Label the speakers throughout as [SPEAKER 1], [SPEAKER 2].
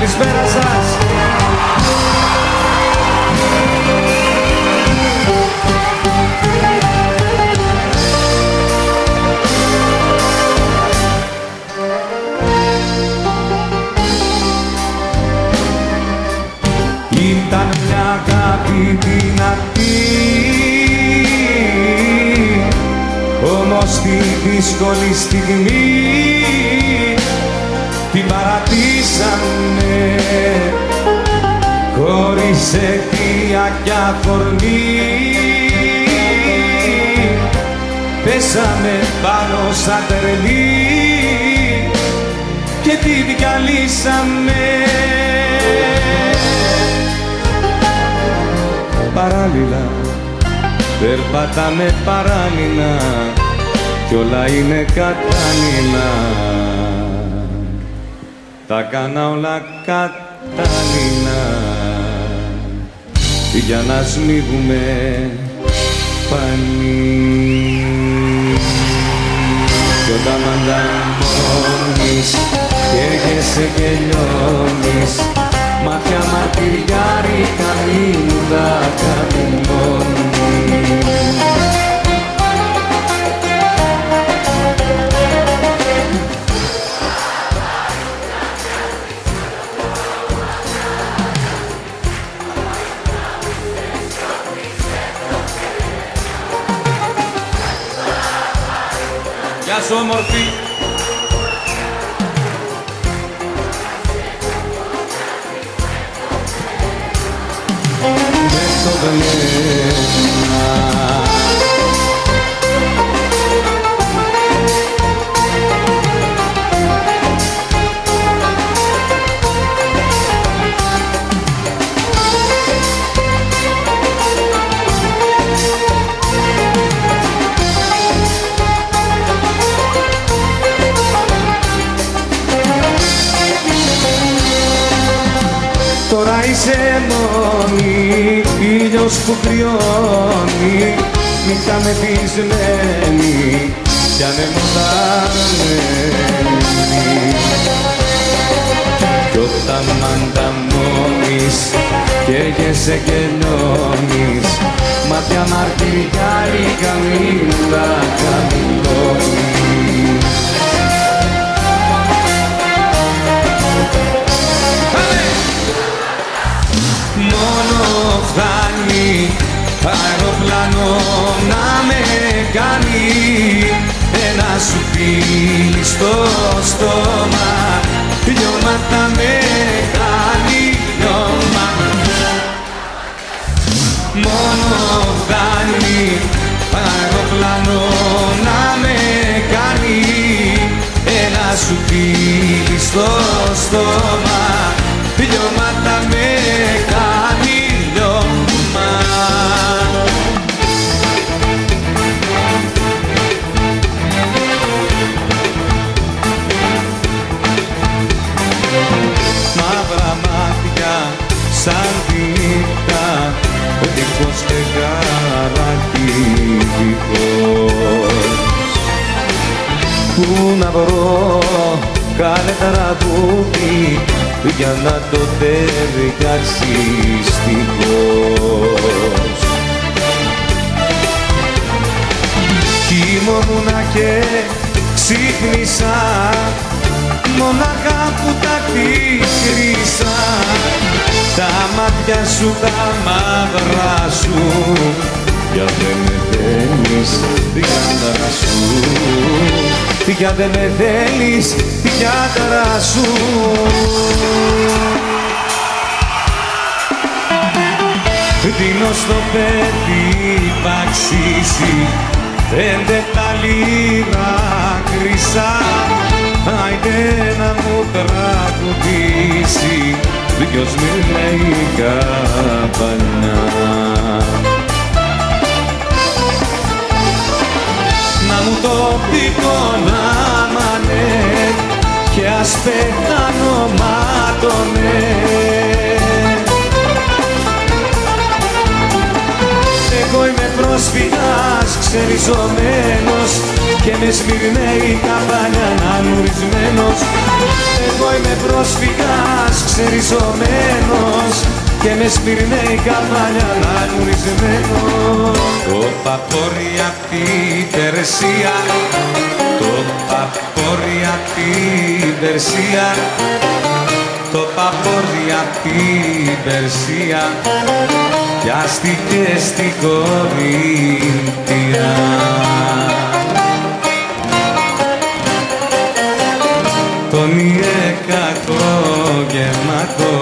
[SPEAKER 1] Καλησπέρα σας. Ήταν μια αγάπη δυνατή όμως τη δύσκολη στιγμή την παρατήσανε. Χωρίς αιτία κι αφορμή. Πέσαμε πάνω σαν τρελή. Και τη διαλύσαμε. Παράλληλα περπατάμε παράλληλα κι όλα είναι κατάλληλα τα κάνα όλα κατάλληλα. Για να σμίγουμε πανί. Κι όταν ανταμώνεις και έρχεσαι και λιώνεις. Μάτια μαρτυριάρικα μην τα κάνει Γεια σου όμορφη. Με το βλέμμα Τώρα είσαι μόνη, ήλιος που κρυώνει Νύχτα μεθυσμένη κι ανεμοδαρμένη Κι όταν μ' ανταμώνεις και έρχεσαι και νιώνεις Μάτια μαρτυριάρικα μην τα χαμηλώνεις φτάνει αεροπλάνο να με κάνει. Ένα σου φίλι στο στόμα λιώματα με κάνει λιώμα Μόνο φτάνει αεροπλάνο να με κάνει. Ένα σου φίλι στο στόμα λιώματα με Πού να βρω. Κάνε τραγούδι για να το ταιριάξει στιχώς Κοιμόμουνα και ξύπνησα μονάχα που τα κρύσα τα μάτια σου τα μαύρα σου για δεν με θέλεις διάτρα σου. Για δεν με θέλεις διάτρα σου. Δίνω στο παιδί παξίσει πέντε τα λίρα χρυσά Άιντε να μου τραγουδήσει ποιος μιλάει καμπανά Να μου το πει πονάμανε και ας πεθάνω μάτωνε Εγώ είμαι πρόσφυγας ξεριζωμένος και με σμυρνέει καπάνια νουρισμένος εγώ είμαι πρόσφυγας ξεριζωμένος και με σμυρνέει καπάνια νουρισμένος το παπόρι απ' την Περσία το παπόρι απ' την Περσία το παπόρι απ' την Περσία πιάστηκε στην Κορίνθια. Τον κακό γεμάτο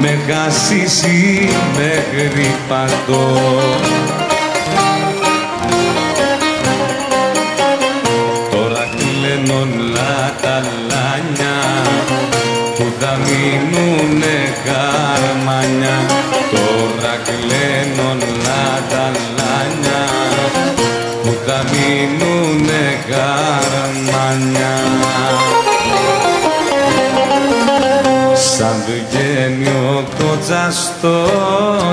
[SPEAKER 1] με χασίσει μέχρι πατώ Τώρα κλαίνουν όλα τα λάνια που θα μείνουνε καρμανιά τώρα κλαίνουν όλα τα λάνια που θα μείνουνε καρμανιά του βγαίνει ο κότσας στο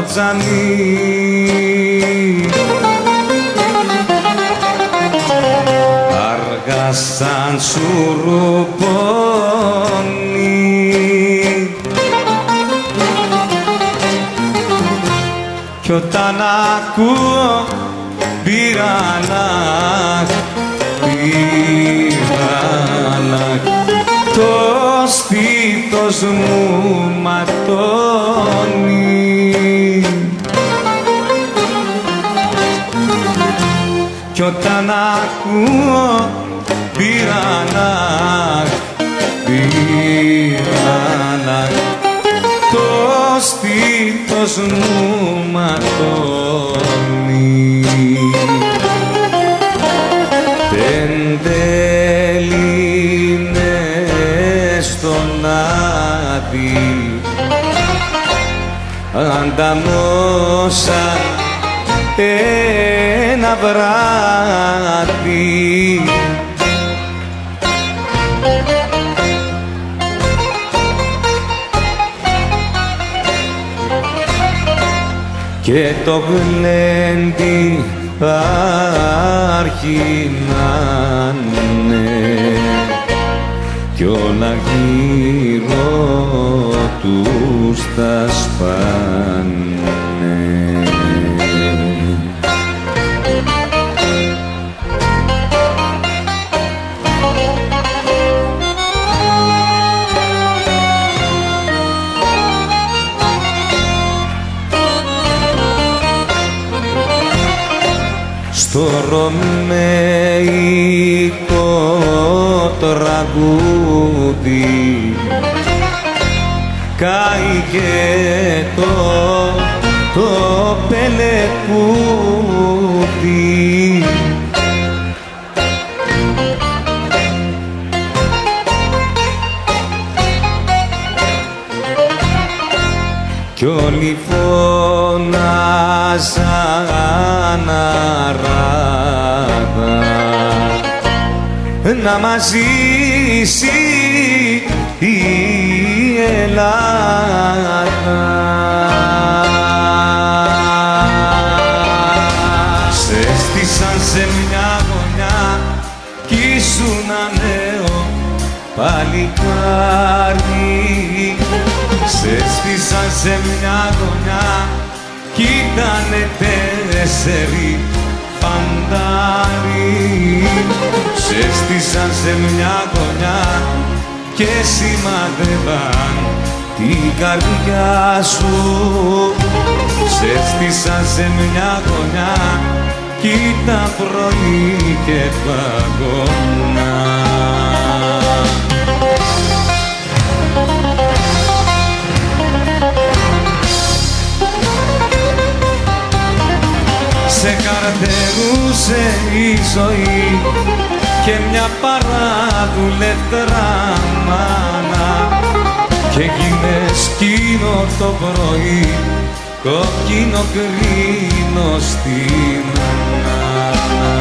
[SPEAKER 1] τζαμί αργά σαν σουρουπώνει κι όταν ακούω στήθος μου ματώνει. Κι όταν ακούω πυρανάκ, πυρανάκ το στήθος μου ματώνει ανταμώσα ένα βράδυ. Και το γλέντι αρχινάνε κι όλα γύρω τους θα σπάνε. στο ρωμαϊκό τραγούδι κάηκε το, το πελεκούδι κι όλοι φωνάζαν αράδα να μας ζήσει η Ελλάδα. Σε στήσαν σε μια γωνιά κι ήσουν νέο παλικάρι σε στήσαν σε μια γωνιά κι ήτανε τέσσερι φαντάρι σε στήσαν σε μια γωνιά και σημαδεύαν την καρδιά σου. Σε στήσαν σε μια γωνιά κι ήταν πρωί και παγωνά σε καρτερούσε η ζωή και μια παράδουλευτρα μάνα και έγινε σκήνο το πρωί κόκκινο κρίνο στην ανάνα.